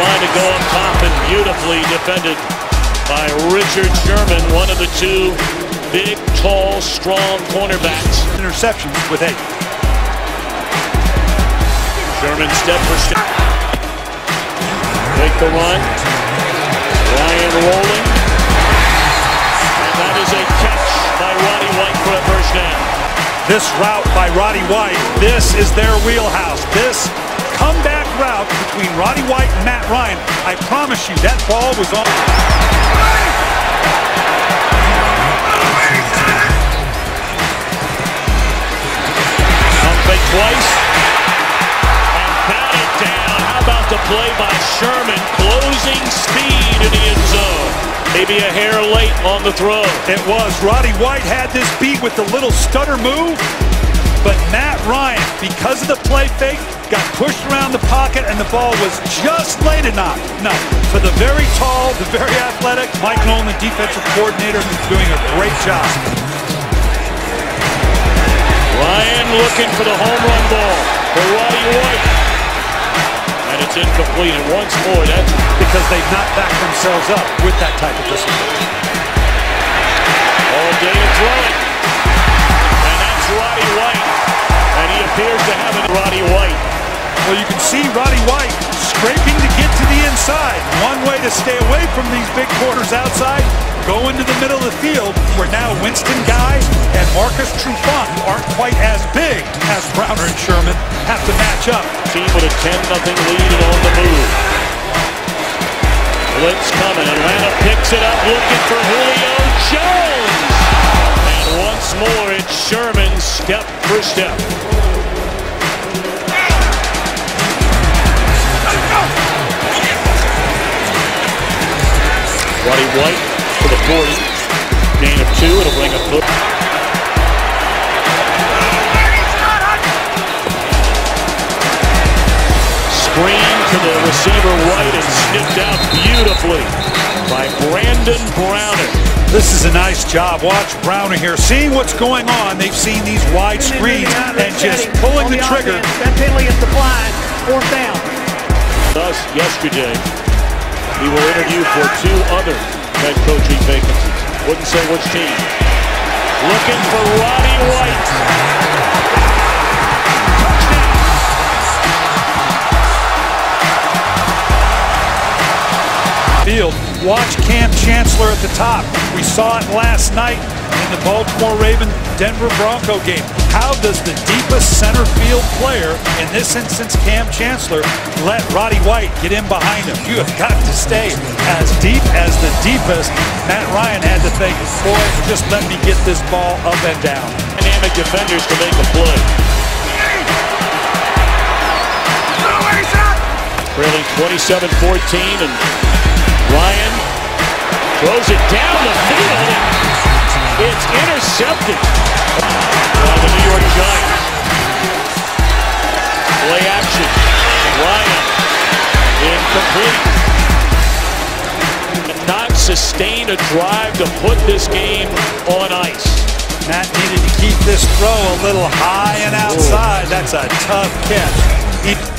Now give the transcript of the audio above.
Trying to go up top and beautifully defended by Richard Sherman, one of the two big, tall, strong cornerbacks. Interceptions with eight. Sherman step for step. Make the run. Ryan rolling. And that is a catch by Roddy White for a first down. This route by Roddy White, this is their wheelhouse. This comeback route between Roddy White and Matt Ryan. I promise you, that ball was on. Pump fake twice. And batted down. How about the play by Sherman? Closing speed in the end zone. Maybe a hair late on the throw. It was. Roddy White had this beat with the little stutter move. But Matt because of the play fake, got pushed around the pocket and the ball was just late enough. No, for the very tall, the very athletic, Mike Nolan, the defensive coordinator, doing a great job. Ryan looking for the home run ball for Roddy White. And it's incomplete. And once more, that's because they've not backed themselves up with that type of discipline. all day to throw it. And that's Roddy White. And he appears to have it. Roddy White. Well, you can see Roddy White scraping to get to the inside. One way to stay away from these big corners outside, go into the middle of the field, where now Winston Guy and Marcus Trufant, who aren't quite as big as Browner and Sherman, have to match up. Team with a 10-0 lead and on the move. Blitz coming. Atlanta picks it up looking for Julio Jones. Step for step. Roddy White to the 40. Gain of two. It'll bring a foot. Screen to the receiver White and snipped out beautifully by Brandon Browner. This is a nice job. Watch Browner here, seeing what's going on. They've seen these wide screens and just pulling the trigger. That penalty is declined. Fourth down. Thus, yesterday, he will interview for two other head coaching vacancies. Wouldn't say which team. Looking for Roddy White. field. Watch Kam Chancellor at the top. We saw it last night in the Baltimore Raven Denver Bronco game. How does the deepest center field player, in this instance Kam Chancellor, let Roddy White get in behind him? You have got to stay as deep as the deepest. Matt Ryan had to think, boy, just let me get this ball up and down. Dynamic defenders to make a play. Trailing 27-14 and Ryan throws it down the field it's intercepted by the New York Giants. Play action. Ryan incomplete. Not sustain a drive to put this game on ice. Matt needed to keep this throw a little high and outside. That's a tough catch. He